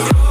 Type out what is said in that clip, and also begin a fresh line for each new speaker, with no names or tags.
know.